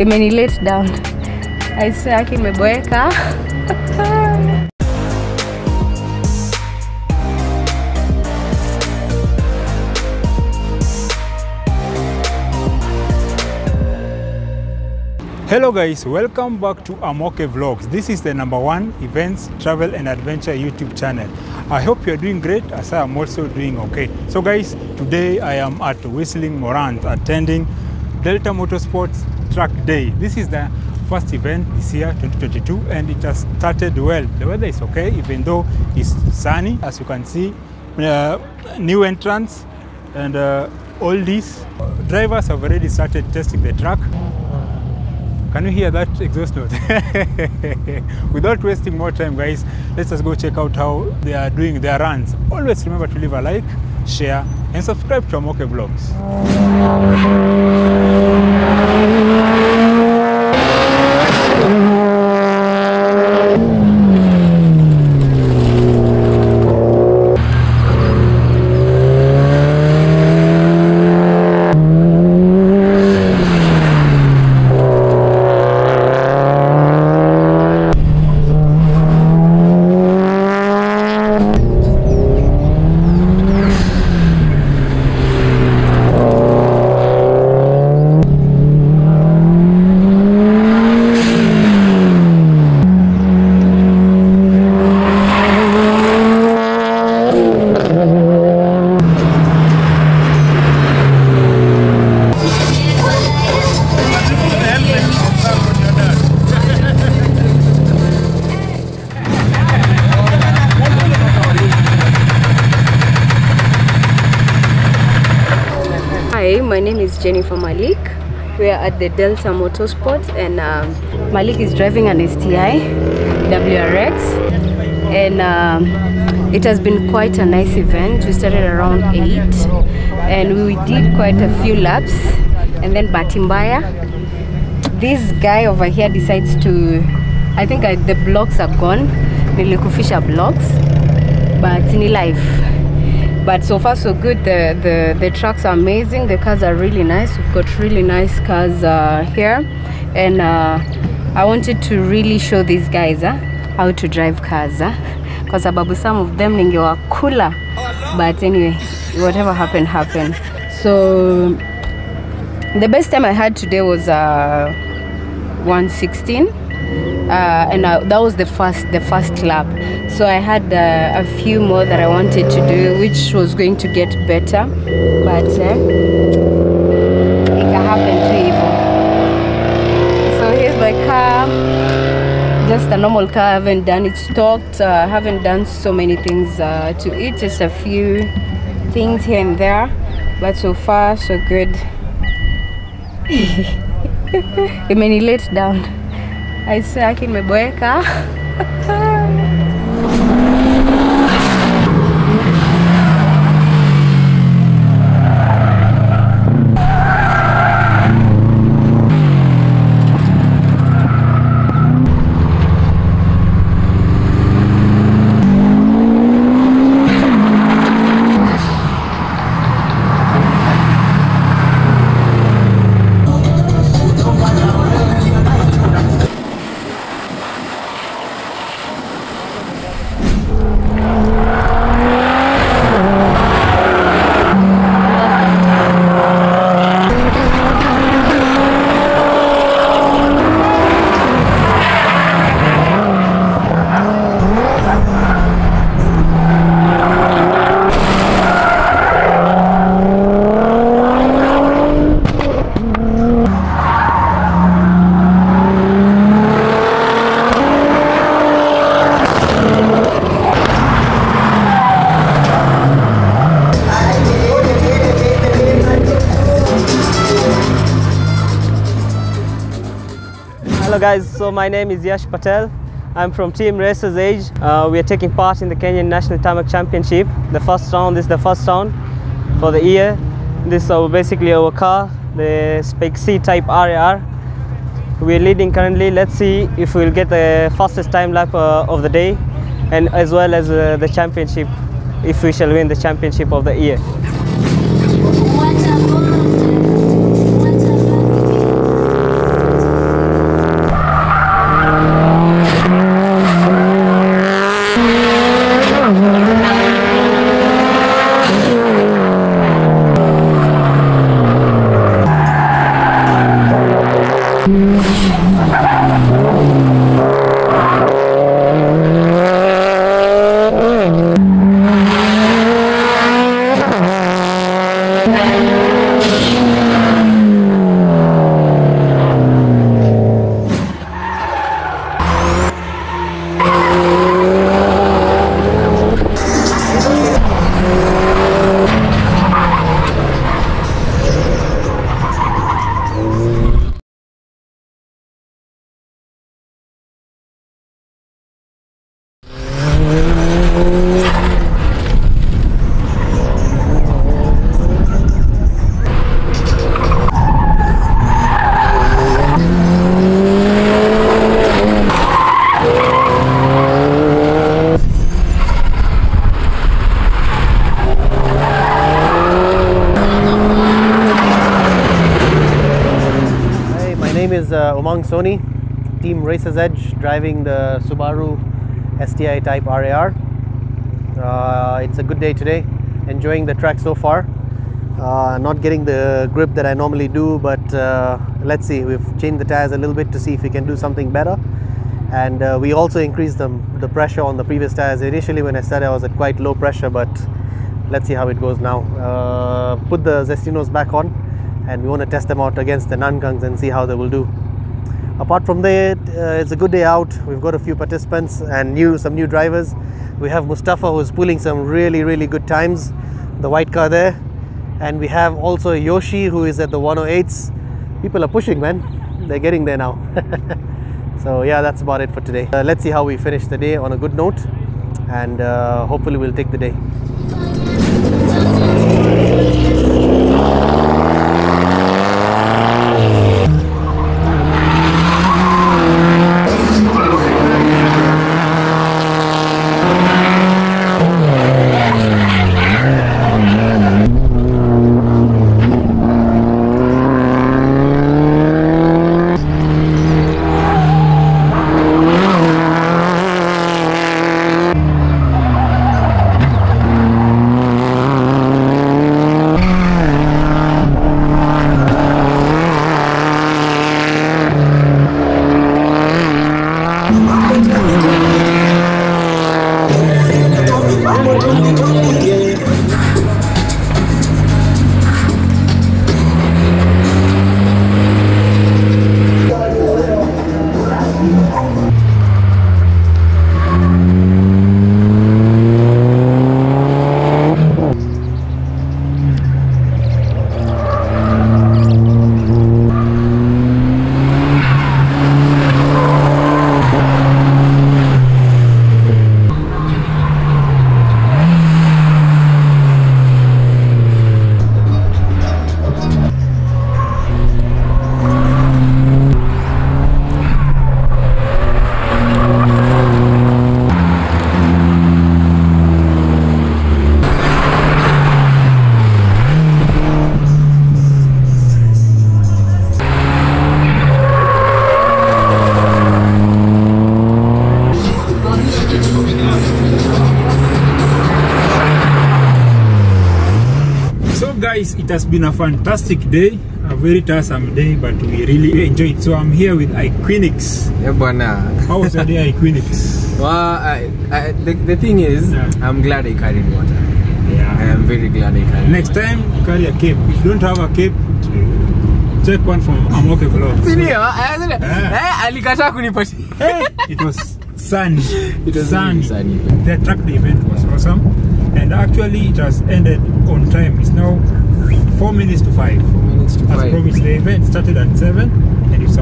imeni let down aise yake imeboeka Hello guys, welcome back to Amoke Vlogs. This is the number one events, travel and adventure YouTube channel. I hope you're doing great as I am also doing okay. So guys, today I am at Whistling Morans attending Delta Motorsports Track Day. This is the first event this year 2022 and it has started well. The weather is okay even though it's sunny as you can see. Uh, new entrants and uh, all these drivers have already started testing the track can you hear that exhaust note? Without wasting more time, guys, let's just go check out how they are doing their runs. Always remember to leave a like, share, and subscribe to Amoke Vlogs. Jennifer Malik. We are at the Delta Motorsport and um, Malik is driving an STI WRX and um, it has been quite a nice event. We started around 8 and we did quite a few laps. And then Batimbaya, this guy over here decides to, I think I, the blocks are gone, nilikufisha blocks, but ni life but so far so good. The the the trucks are amazing. The cars are really nice. We've got really nice cars uh, here. And uh, i wanted to really show these guys uh, how to drive cars uh, kwa some of them ningewakula. But anyway whatever happened happened. So the best time i had today was uh, 116 uh, and that was the first the first lap. So i had uh, a few more that i wanted to do which was going to get better but uh, it can happen to evil. So here's my car. Just a normal car. I haven't done it stocked. Uh, haven't done so many things uh, to it. Just a few things here and there but so far so good. Imeni let down aise yake imeboeka Hello guys, so my name is Yash Patel. I'm from Team Racers Edge. Uh, we are taking part in the Kenyan National Tarmac Championship. The first round this is the first round for the year. This is basically our car, the Spec C Type RAR. We are leading currently. Let's see if we'll get the fastest time lap uh, of the day and as well as uh, the championship, if we shall win the championship of the year. Name is uh, Umang Soni, Team Races Edge, driving the Subaru STI Type RAR. Uh, it's a good day today, enjoying the track so far. Uh, not getting the grip that I normally do, but uh, let's see. We've changed the tires a little bit to see if we can do something better. And uh, we also increased the, the pressure on the previous tires. Initially, when I started, I was at quite low pressure, but let's see how it goes now. Uh, put the Zestinos back on, and we want to test them out against the Nankangs and see how they will do. Apart from that, uh, it's a good day out. We've got a few participants and new some new drivers. We have Mustafa who's pulling some really really good times, the white car there, and we have also Yoshi who is at the 108s. People are pushing, man. They're getting there now. so yeah, that's about it for today. Uh, let's see how we finish the day on a good note, and uh, hopefully we'll take the day. Has been a fantastic day, a very tiresome day, but we really enjoyed it. So I'm here with Iquinix. Yeah, bwana. How was your day, Iquinix? Well, I, I, the, the thing is, Yeah. I'm glad I carried water. Yeah. I am very glad I carried Next water. time, carry a cape. If you don't have a cape, take one from Amoke Vlog. Sindio? I said, Yeah. eh, alikataa kunipatia. Hey, it was sunny. It was sunny. The track day event was awesome, and actually it has ended on time. It's now four minutes to five. Four minutes to As five. promised, the event started at 7 and it's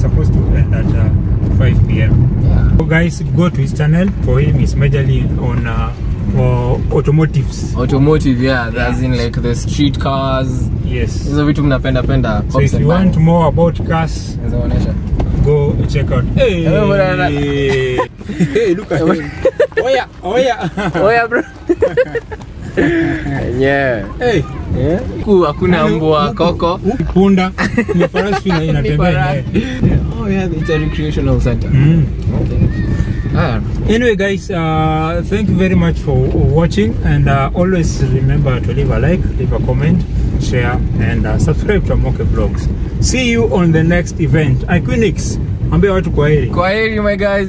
supposed to end at uh, 5 p.m. Yeah. So guys, go to his channel. For him, it's majorly on uh, for automotives. Automotive, yeah, that's in like the street cars. Yes. Hizo vitu mnapenda penda. So if you want more about cars, go check out. Hey, bwana. hey look at him. Oya, oya. Oya bro. yeah. Hey. Yeah. Huku hakuna mbwa koko. Punda. Ni farasi inatembea. Oh yeah, it's a recreational center. Mm. Okay. Ah, Anyway, guys, uh, thank you very much for watching, and uh, always remember to leave a like, leave a comment, share, and uh, subscribe to Amoke Vlogs. See you on the next event. Iquinix, ambia watu kwa Kwaheri Kwa heri my guys.